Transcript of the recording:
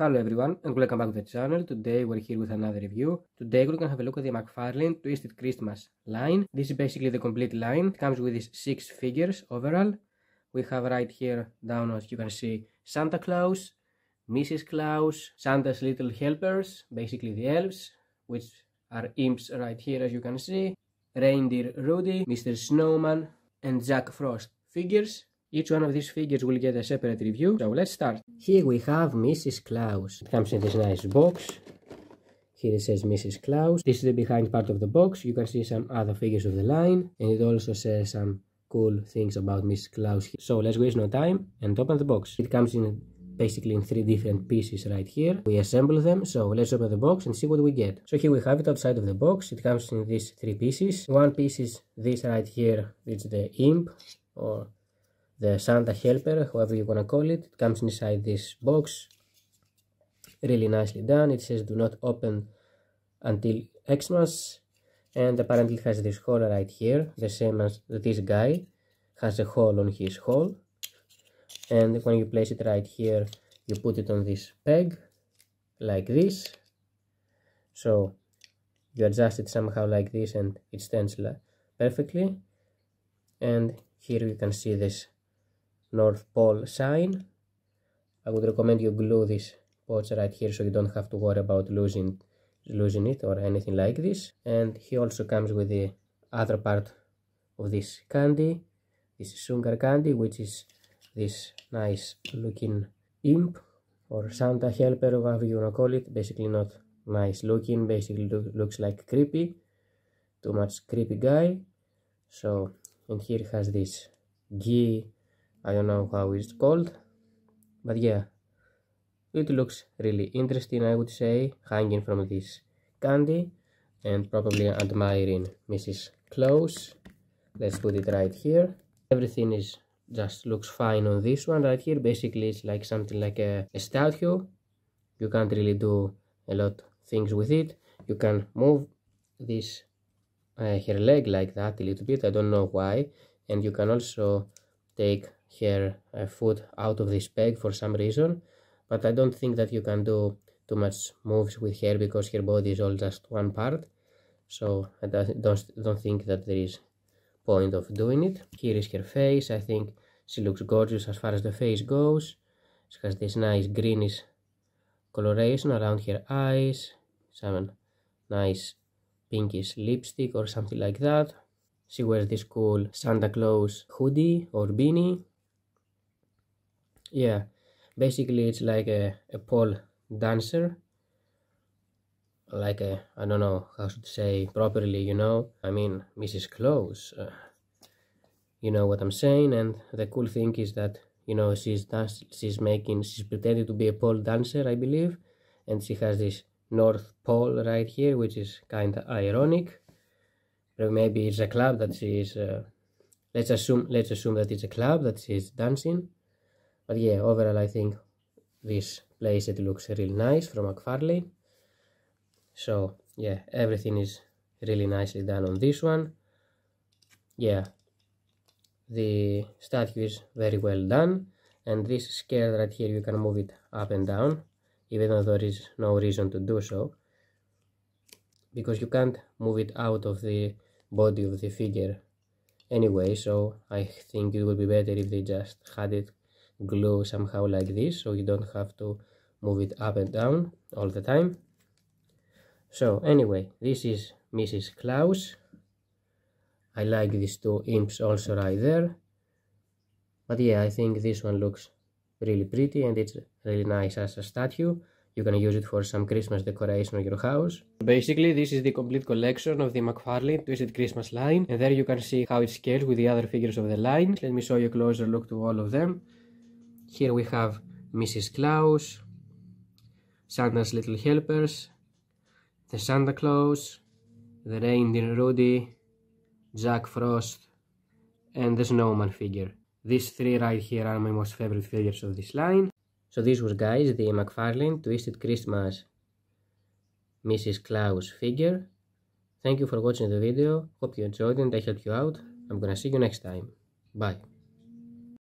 Hello everyone and welcome back to the channel. Today we're here with another review. Today we're gonna have a look at the McFarlane Twisted Christmas line. This is basically the complete line. It comes with these six figures overall. We have right here down as you can see Santa Claus, Mrs. Claus, Santa's little helpers, basically the elves, which are imps right here as you can see, Reindeer Rudy, Mr. Snowman and Jack Frost figures. Each one of these figures will get a separate review, so let's start. Here we have Mrs. Claus. It comes in this nice box. Here it says Mrs. Claus. This is the behind part of the box. You can see some other figures of the line, and it also says some cool things about Mrs. Claus. So let's waste no time and open the box. It comes in basically in three different pieces right here. We assemble them, so let's open the box and see what we get. So here we have it outside of the box. It comes in these three pieces. One piece is this right here, it's the imp or the Santa helper, however you wanna call it. It comes inside this box, really nicely done. It says do not open until Xmas, and apparently has this hole right here, the same as this guy has a hole on his hole. And when you place it right here, you put it on this peg, like this. So you adjust it somehow like this and it stands perfectly. And here you can see this North Pole sign. I would recommend you glue this pouch right here so you don't have to worry about losing losing it or anything like this. And he also comes with the other part of this candy, this sugar candy, which is this nice looking imp or Santa helper, whatever you wanna call it. Basically not nice looking, basically look, looks like creepy, too much creepy guy. So, and here has this ghee I don't know how it's called but yeah it looks really interesting I would say hanging from this candy and probably admiring Mrs. Claus let's put it right here. Everything is just looks fine on this one right here. Basically it's like something like a, a statue. You can't really do a lot things with it. You can move this uh, her leg like that a little bit. I don't know why. And you can also take her uh, foot out of this peg for some reason but I don't think that you can do too much moves with her because her body is all just one part so I don't, don't think that there is point of doing it. Here is her face, I think she looks gorgeous as far as the face goes. She has this nice greenish coloration around her eyes, some nice pinkish lipstick or something like that. She wears this cool Santa Claus hoodie or beanie yeah. Basically it's like a, a pole dancer. Like a i don't know how to say properly you know? I mean mrs Claus uh, you know what i'm saying? And the cool thing is that you know she's dance she's making she's pretending to be a pole dancer i believe. And she has this north pole right here which is kind of ironic maybe it's a club that she is uh, let's assume let's assume that it's a club that she's dancing but yeah overall I think this playset looks really nice from McFarlane so yeah everything is really nicely done on this one. Yeah the statue is very well done. And this scale right here you can move it up and down even though there is no reason to do so. Because you can't move it out of the body of the figure anyway so I think it would be better if they just had it glue somehow like this so you don't have to move it up and down all the time so anyway this is Mrs. Claus I like these two imps also right there but yeah I think this one looks really pretty and it's really nice as a statue you can use it for some Christmas decoration on your house. Basically, this is the complete collection of the McFarlane Twisted Christmas line. And there you can see how it scales with the other figures of the line. Let me show you a closer look to all of them. Here we have Mrs. Claus, Santa's Little Helpers, the Santa Claus, the Reindeer Rudy, Jack Frost, and the Snowman figure. These three right here are my most favorite figures of this line. So this was guys the McFarlane Twisted Christmas Mrs. Claus figure. Thank you for watching the video. Hope you enjoyed it and I helped you out. I'm gonna see you next time. Bye.